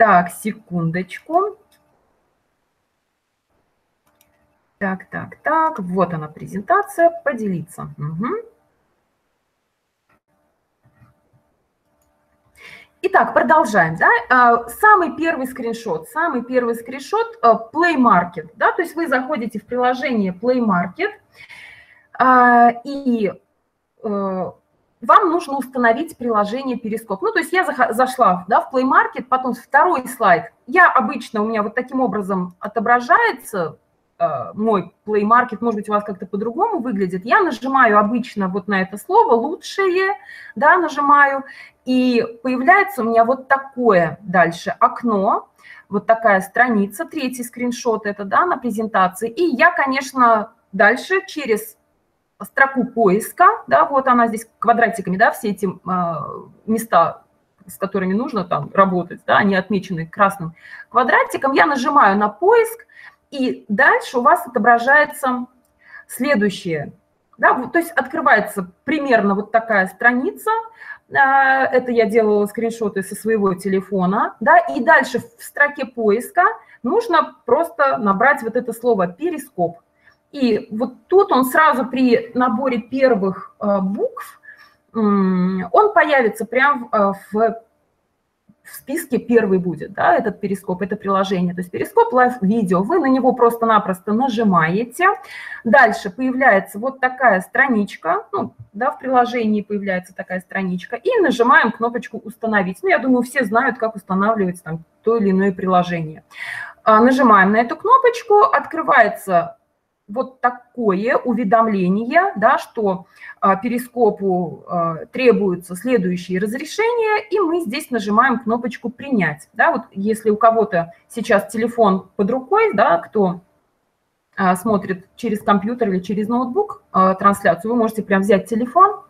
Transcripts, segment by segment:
Так, секундочку. Так, так, так. Вот она презентация. Поделиться. Угу. Итак, продолжаем. Да? А, самый первый скриншот. Самый первый скриншот а, Play Market. Да? То есть вы заходите в приложение Play Market, а, и э, вам нужно установить приложение Перископ. Ну, то есть я зашла да, в Play Market, потом второй слайд. Я обычно, у меня вот таким образом отображается э, мой Play Market, может быть, у вас как-то по-другому выглядит. Я нажимаю обычно вот на это слово «лучшие», да, нажимаю, и появляется у меня вот такое дальше окно, вот такая страница, третий скриншот это, да, на презентации. И я, конечно, дальше через строку поиска, да, вот она здесь квадратиками, да, все эти э, места, с которыми нужно там работать, да, они отмечены красным квадратиком, я нажимаю на поиск, и дальше у вас отображается следующее, да, то есть открывается примерно вот такая страница, а, это я делала скриншоты со своего телефона, да, и дальше в строке поиска нужно просто набрать вот это слово «перископ», и вот тут он сразу при наборе первых э, букв, он появится прямо э, в, в списке первый будет, да, этот перископ, это приложение. То есть перископ лайв-видео, вы на него просто-напросто нажимаете. Дальше появляется вот такая страничка, ну, да, в приложении появляется такая страничка, и нажимаем кнопочку «Установить». Ну, я думаю, все знают, как устанавливать там то или иное приложение. А, нажимаем на эту кнопочку, открывается вот такое уведомление, да, что а, перископу а, требуются следующие разрешения, и мы здесь нажимаем кнопочку «Принять». Да, вот если у кого-то сейчас телефон под рукой, да, кто а, смотрит через компьютер или через ноутбук а, трансляцию, вы можете прям взять телефон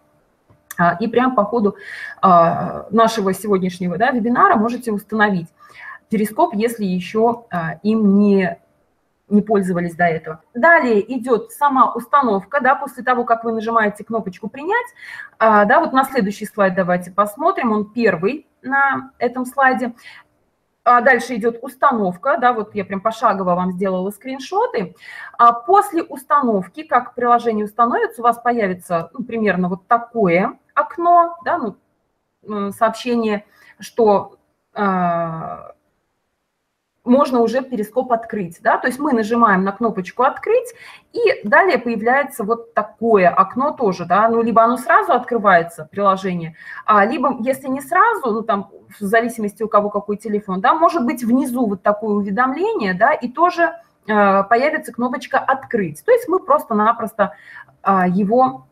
и прям по ходу нашего сегодняшнего да, вебинара можете установить перископ, если еще им не не пользовались до этого. Далее идет сама установка, да, после того, как вы нажимаете кнопочку «Принять». А, да, вот на следующий слайд давайте посмотрим, он первый на этом слайде. А дальше идет установка, да, вот я прям пошагово вам сделала скриншоты. А после установки, как приложение установится, у вас появится ну, примерно вот такое окно, да, ну, сообщение, что а, можно уже перископ открыть. Да? То есть мы нажимаем на кнопочку «Открыть», и далее появляется вот такое окно тоже. Да? Ну, либо оно сразу открывается, приложение, а, либо, если не сразу, ну, там, в зависимости у кого какой телефон, да, может быть внизу вот такое уведомление, да, и тоже э, появится кнопочка «Открыть». То есть мы просто-напросто э, его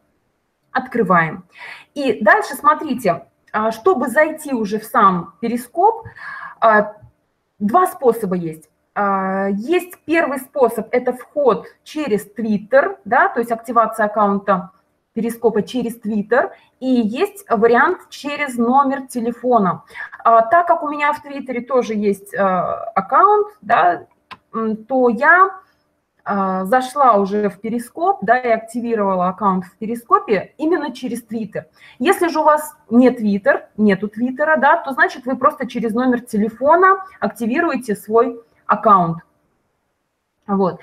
открываем. И дальше смотрите, чтобы зайти уже в сам перископ, Два способа есть. А, есть первый способ – это вход через Twitter, да, то есть активация аккаунта перископа через Twitter, и есть вариант через номер телефона. А, так как у меня в Твиттере тоже есть а, аккаунт, да, то я зашла уже в Перископ, да, и активировала аккаунт в Перископе именно через Твиттер. Если же у вас нет Твиттер, нету Твиттера, да, то значит вы просто через номер телефона активируете свой аккаунт. Вот.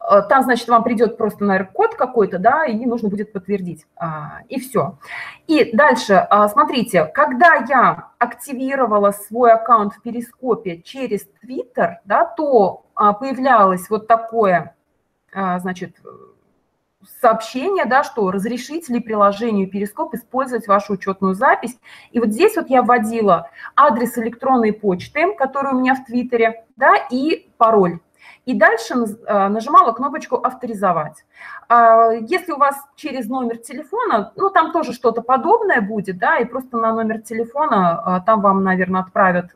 А, там, значит, вам придет просто, наверное, код какой-то, да, и нужно будет подтвердить. А, и все. И дальше, смотрите, когда я активировала свой аккаунт в Перископе через Твиттер, да, то появлялось вот такое а, значит, сообщение, да, что разрешить ли приложению Перископ использовать вашу учетную запись. И вот здесь вот я вводила адрес электронной почты, который у меня в Твиттере, да, и пароль. И дальше а, нажимала кнопочку «Авторизовать». А, если у вас через номер телефона, ну, там тоже что-то подобное будет, да, и просто на номер телефона там вам, наверное, отправят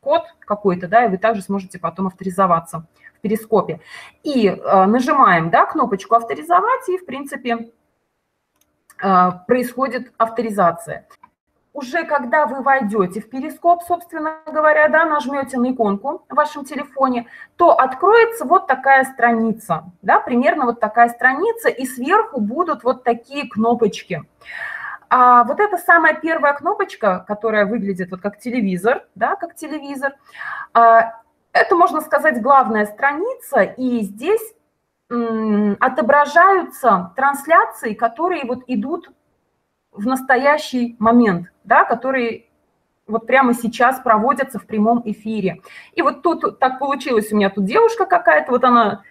код какой-то, да, и вы также сможете потом авторизоваться перископе. И э, нажимаем да, кнопочку «Авторизовать», и, в принципе, э, происходит авторизация. Уже когда вы войдете в перископ, собственно говоря, да, нажмете на иконку в вашем телефоне, то откроется вот такая страница, да, примерно вот такая страница, и сверху будут вот такие кнопочки. А вот это самая первая кнопочка, которая выглядит вот как телевизор, да, как телевизор. А, это, можно сказать, главная страница, и здесь отображаются трансляции, которые вот идут в настоящий момент, да, которые вот прямо сейчас проводятся в прямом эфире. И вот тут так получилось, у меня тут девушка какая-то, вот она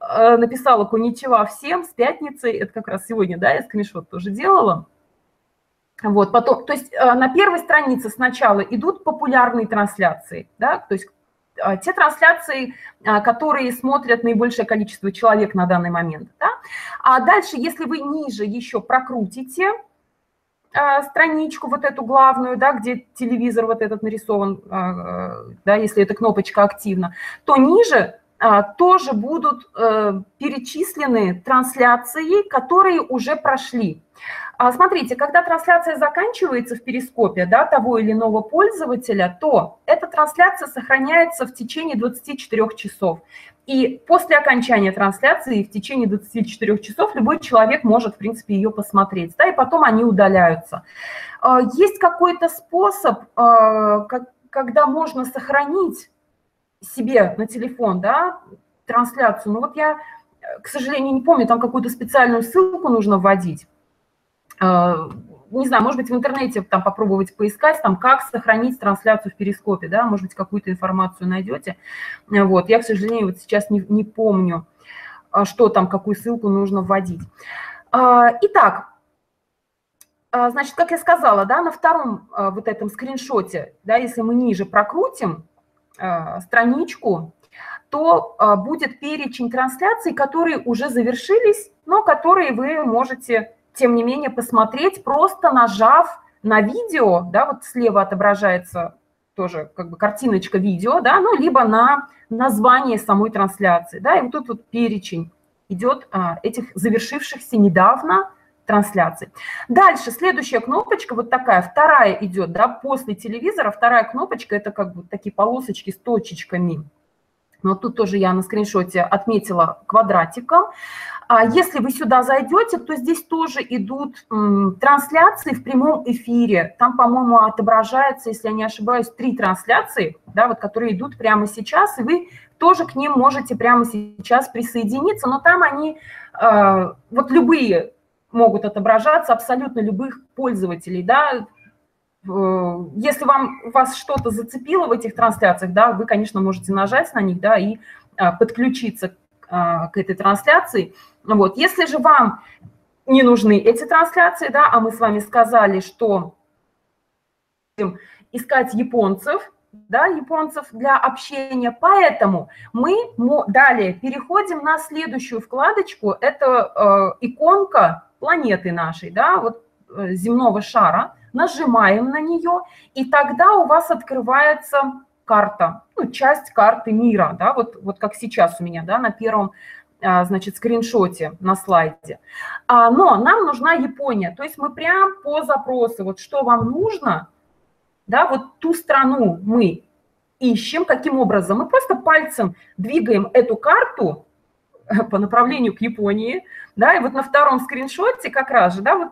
э, написала «Коничева всем» с пятницей, это как раз сегодня, да, я скриншот тоже делала. Вот, потом, то есть э, на первой странице сначала идут популярные трансляции, да, то есть те трансляции, э, которые смотрят наибольшее количество человек на данный момент. Да? А дальше, если вы ниже еще прокрутите страничку вот эту главную, да, где телевизор вот этот нарисован, да, если эта кнопочка активна, то ниже тоже будут перечислены трансляции, которые уже прошли. А смотрите, когда трансляция заканчивается в перископе да, того или иного пользователя, то эта трансляция сохраняется в течение 24 часов. И после окончания трансляции в течение 24 часов любой человек может, в принципе, ее посмотреть. Да, и потом они удаляются. А, есть какой-то способ, а, когда можно сохранить себе на телефон да, трансляцию. Ну вот я, к сожалению, не помню, там какую-то специальную ссылку нужно вводить. А, не знаю, может быть, в интернете там попробовать поискать, там, как сохранить трансляцию в перископе, да, может быть, какую-то информацию найдете. Вот, я, к сожалению, вот сейчас не, не помню, а, что там, какую ссылку нужно вводить. А, итак, значит, как я сказала, да, на втором вот этом скриншоте, да, если мы ниже прокрутим страничку, то будет перечень трансляций, которые уже завершились, но которые вы можете тем не менее, посмотреть, просто нажав на видео, да, вот слева отображается тоже как бы картиночка видео, да, ну, либо на название самой трансляции, да, и вот тут вот перечень идет а, этих завершившихся недавно трансляций. Дальше, следующая кнопочка, вот такая, вторая идет, да, после телевизора, вторая кнопочка, это как бы такие полосочки с точечками, но тут тоже я на скриншоте отметила квадратиком. А если вы сюда зайдете, то здесь тоже идут трансляции в прямом эфире. Там, по-моему, отображается, если я не ошибаюсь, три трансляции, да, вот, которые идут прямо сейчас, и вы тоже к ним можете прямо сейчас присоединиться, но там они, э, вот любые могут отображаться, абсолютно любых пользователей, да, Э, если вам вас что-то зацепило в этих трансляциях, да, вы, конечно, можете нажать на них, да, и а, подключиться а, к этой трансляции. Вот. Если же вам не нужны эти трансляции, да, а мы с вами сказали, что искать японцев, да, японцев для общения, поэтому мы далее переходим на следующую вкладочку, это э, иконка планеты нашей, да, вот э, земного шара, нажимаем на нее, и тогда у вас открывается карта, ну, часть карты мира, да, вот, вот как сейчас у меня, да, на первом, а, значит, скриншоте на слайде. А, но нам нужна Япония, то есть мы прям по запросу, вот что вам нужно, да, вот ту страну мы ищем, каким образом? Мы просто пальцем двигаем эту карту по направлению к Японии, да, и вот на втором скриншоте как раз же, да, вот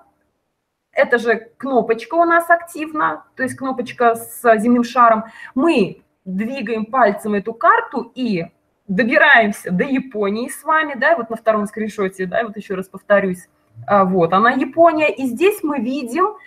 это же кнопочка у нас активна, то есть кнопочка с земным шаром. Мы двигаем пальцем эту карту и добираемся до Японии с вами, да, вот на втором скриншоте, да, вот еще раз повторюсь, а, вот она Япония, и здесь мы видим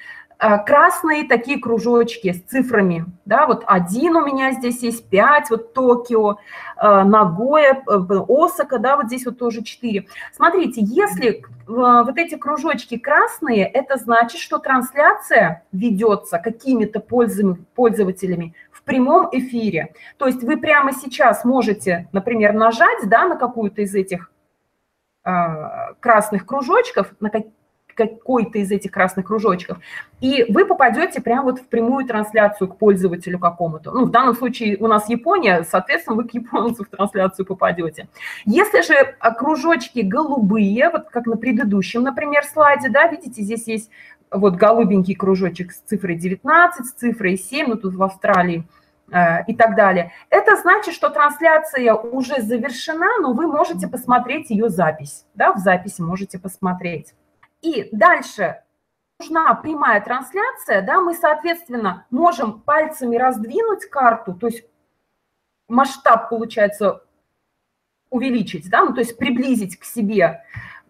красные такие кружочки с цифрами, да, вот один у меня здесь есть, пять, вот Токио, а, Нагоя, э, Осака, да, вот здесь вот тоже четыре. Смотрите, если вот эти кружочки красные, это значит, что трансляция ведется какими-то пользователями в прямом эфире. То есть вы прямо сейчас можете, например, нажать, да, на какую-то из этих красных кружочков, на, какой-то из этих красных кружочков, и вы попадете прямо вот в прямую трансляцию к пользователю какому-то. Ну, в данном случае у нас Япония, соответственно, вы к японцу в трансляцию попадете. Если же а, кружочки голубые, вот как на предыдущем, например, слайде, да, видите, здесь есть вот голубенький кружочек с цифрой 19, с цифрой 7, ну, тут в Австралии, э, и так далее. Это значит, что трансляция уже завершена, но вы можете посмотреть ее запись. Да, в записи можете посмотреть. И дальше нужна прямая трансляция, да, мы, соответственно, можем пальцами раздвинуть карту, то есть масштаб, получается, увеличить, да, ну, то есть приблизить к себе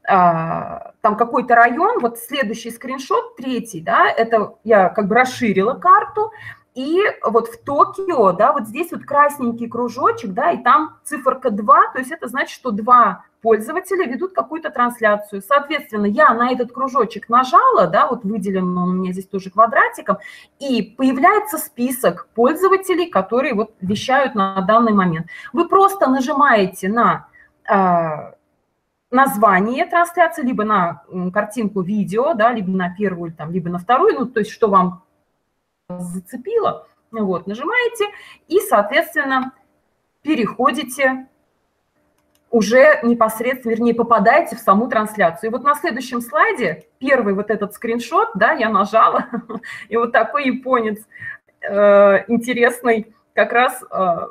а, там какой-то район, вот следующий скриншот, третий, да, это я как бы расширила карту, и вот в Токио, да, вот здесь вот красненький кружочек, да, и там циферка 2, то есть это значит, что два пользователя ведут какую-то трансляцию. Соответственно, я на этот кружочек нажала, да, вот выделен он у меня здесь тоже квадратиком, и появляется список пользователей, которые вот вещают на данный момент. Вы просто нажимаете на э, название трансляции, либо на картинку видео, да, либо на первую, там, либо на вторую, ну, то есть что вам зацепило, вот, нажимаете и, соответственно, переходите уже непосредственно, вернее, попадаете в саму трансляцию. И вот на следующем слайде первый вот этот скриншот, да, я нажала, и вот такой японец э, интересный как раз э,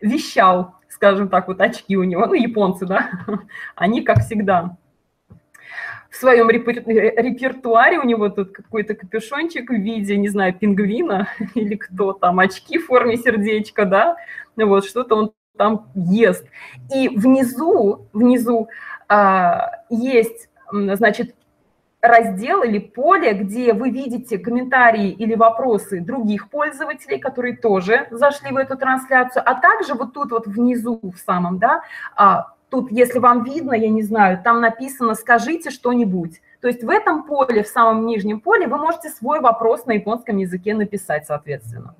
вещал, скажем так, вот очки у него, ну, японцы, да, они, как всегда, в своем репертуаре у него тут какой-то капюшончик в виде, не знаю, пингвина или кто там, очки в форме сердечка, да, вот что-то он там ест. И внизу, внизу а, есть, значит, раздел или поле, где вы видите комментарии или вопросы других пользователей, которые тоже зашли в эту трансляцию, а также вот тут вот внизу в самом, да, а, тут, если вам видно, я не знаю, там написано «скажите что-нибудь». То есть в этом поле, в самом нижнем поле, вы можете свой вопрос на японском языке написать, соответственно.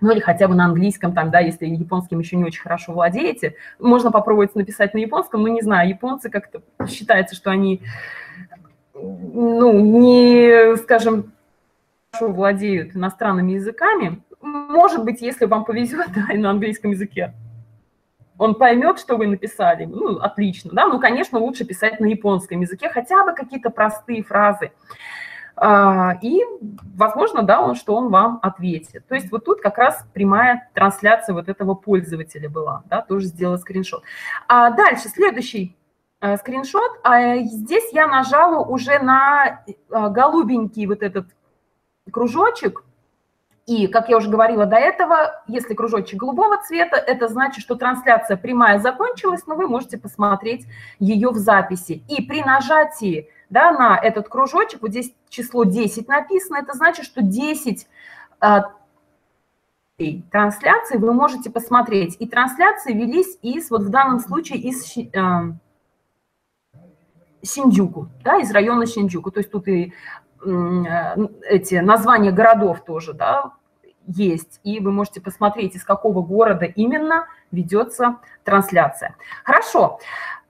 Ну или хотя бы на английском, там, да, если японским еще не очень хорошо владеете, можно попробовать написать на японском, но не знаю, японцы как-то считается, что они, ну, не, скажем, хорошо владеют иностранными языками, может быть, если вам повезет, да, и на английском языке, он поймет, что вы написали, ну, отлично, да, ну, конечно, лучше писать на японском языке, хотя бы какие-то простые фразы. А, и, возможно, да, он, что он вам ответит. То есть вот тут как раз прямая трансляция вот этого пользователя была, да, тоже сделала скриншот. А дальше, следующий э, скриншот. А здесь я нажала уже на э, голубенький вот этот кружочек, и, как я уже говорила до этого, если кружочек голубого цвета, это значит, что трансляция прямая закончилась, но вы можете посмотреть ее в записи. И при нажатии да, на этот кружочек, вот здесь число 10 написано, это значит, что 10 а, трансляций вы можете посмотреть. И трансляции велись из, вот в данном случае, из а, Синдюку, да, из района Синдюку. То есть тут и эти названия городов тоже, да, есть, и вы можете посмотреть, из какого города именно ведется трансляция. Хорошо,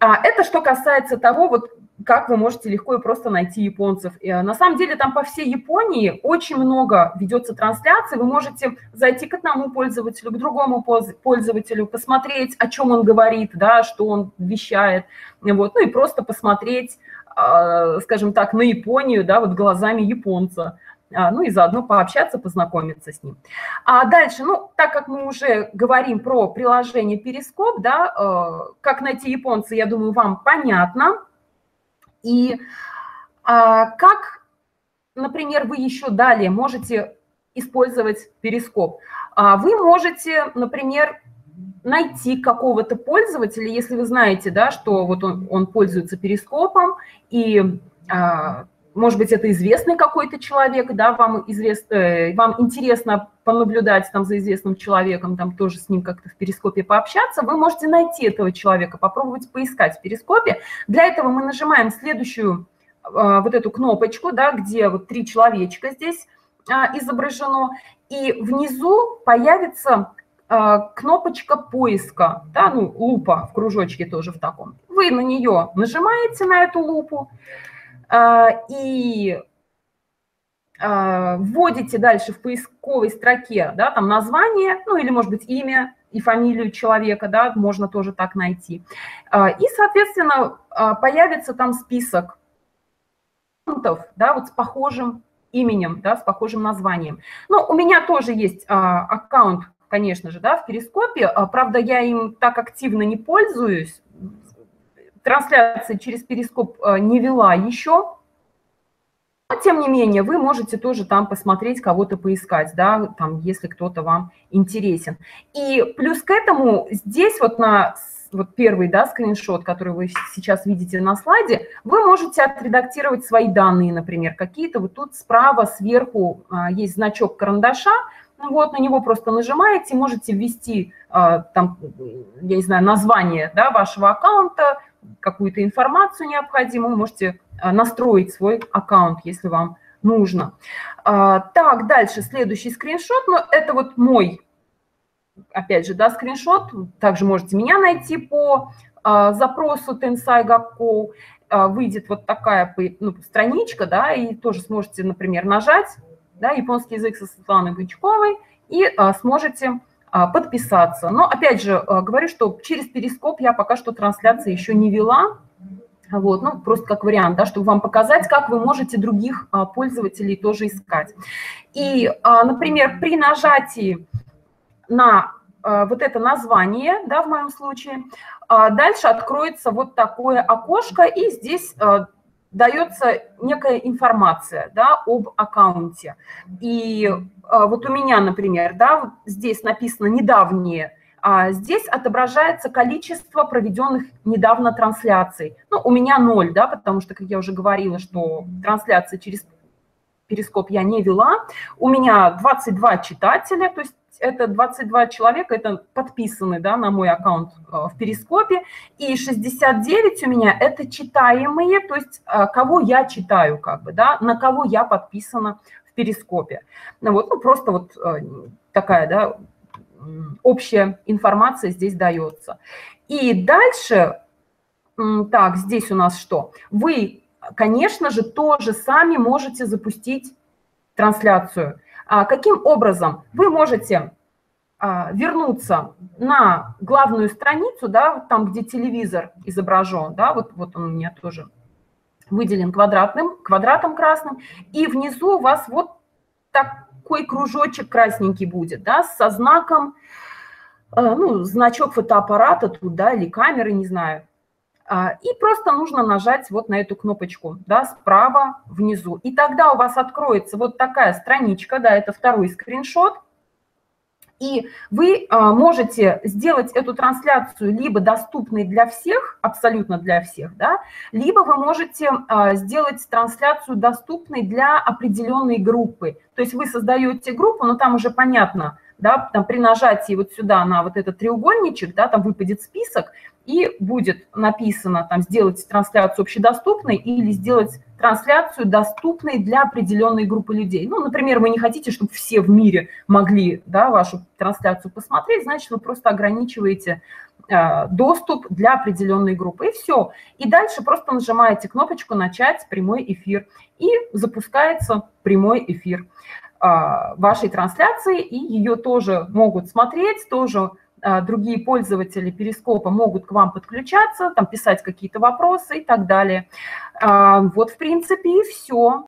это что касается того, вот как вы можете легко и просто найти японцев. Э, на самом деле там по всей Японии очень много ведется трансляций. Вы можете зайти к одному пользователю, к другому пользователю, посмотреть, о чем он говорит, да, что он вещает, вот, ну и просто посмотреть, а, скажем так, на Японию, да, вот глазами японца а, ну и заодно пообщаться, познакомиться с ним. А дальше, ну, так как мы уже говорим про приложение Перископ, да, э, как найти японца, я думаю, вам понятно. И а, как, например, вы еще далее можете использовать перископ? А, вы можете, например, найти какого-то пользователя, если вы знаете, да, что вот он, он пользуется перископом, и а, может быть, это известный какой-то человек, да, вам, известно, э, вам интересно понаблюдать там за известным человеком, там тоже с ним как-то в перископе пообщаться, вы можете найти этого человека, попробовать поискать в перископе. Для этого мы нажимаем следующую э, вот эту кнопочку, да, где вот три человечка здесь а, изображено, и внизу появится а, кнопочка поиска, да, ну, лупа в кружочке тоже в таком. Вы на нее нажимаете, на эту лупу, а, и а, вводите дальше в поисковой строке, да, там название, ну или, может быть, имя и фамилию человека, да, можно тоже так найти. И, соответственно, появится там список да, вот с похожим именем, да, с похожим названием. Ну, у меня тоже есть аккаунт, конечно же, да, в Перископе, правда, я им так активно не пользуюсь, трансляции через Перископ э, не вела еще, тем не менее, вы можете тоже там посмотреть, кого-то поискать, да, там, если кто-то вам интересен. И плюс к этому здесь вот на вот первый, да, скриншот, который вы сейчас видите на слайде, вы можете отредактировать свои данные, например, какие-то. Вот тут справа сверху а, есть значок карандаша, вот, на него просто нажимаете, можете ввести а, там, я не знаю, название да, вашего аккаунта, какую-то информацию необходимую, можете а, настроить свой аккаунт, если вам нужно. А, так, дальше, следующий скриншот, но это вот мой, опять же, да, скриншот, также можете меня найти по запросу Tensai Gakko, выйдет вот такая ну, страничка, да, и тоже сможете, например, нажать да, японский язык со Светланой Бычковой, и а, сможете а, подписаться. Но, опять же, а, говорю, что через Перископ я пока что трансляции еще не вела, вот, ну, просто как вариант, да, чтобы вам показать, как вы можете других а, пользователей тоже искать. И, а, например, при нажатии на а, вот это название, да, в моем случае, а, дальше откроется вот такое окошко, и здесь а, дается некая информация да, об аккаунте. И а, вот у меня, например, да, здесь написано «недавние», а здесь отображается количество проведенных недавно трансляций. Ну, у меня ноль, да, потому что, как я уже говорила, что трансляции через Перископ я не вела. У меня 22 читателя, то есть это 22 человека, это подписаны да, на мой аккаунт э, в Перископе, и 69 у меня это читаемые, то есть э, кого я читаю, как бы, да, на кого я подписана в Перископе. Ну, вот, ну, просто вот э, такая, да, общая информация здесь дается. И дальше, так, здесь у нас что? Вы, конечно же, тоже сами можете запустить трансляцию. А каким образом? Вы можете а, вернуться на главную страницу, да, там, где телевизор изображен, да, вот, вот он у меня тоже выделен квадратным, квадратом красным, и внизу у вас вот такой кружочек красненький будет, да, со знаком, а, ну, значок фотоаппарата тут, да, или камеры, не знаю, и просто нужно нажать вот на эту кнопочку, да, справа внизу. И тогда у вас откроется вот такая страничка, да, это второй скриншот. И вы а, можете сделать эту трансляцию либо доступной для всех, абсолютно для всех, да, либо вы можете а, сделать трансляцию доступной для определенной группы. То есть вы создаете группу, но там уже понятно, да, там при нажатии вот сюда на вот этот треугольничек, да, там выпадет список, и будет написано там сделать трансляцию общедоступной или сделать трансляцию доступной для определенной группы людей. Ну, например, вы не хотите, чтобы все в мире могли да, вашу трансляцию посмотреть, значит, вы просто ограничиваете э, доступ для определенной группы. И все. И дальше просто нажимаете кнопочку «Начать прямой эфир» и запускается прямой эфир э, вашей трансляции, и ее тоже могут смотреть, тоже другие пользователи Перископа могут к вам подключаться, там писать какие-то вопросы и так далее. А, вот, в принципе, и все.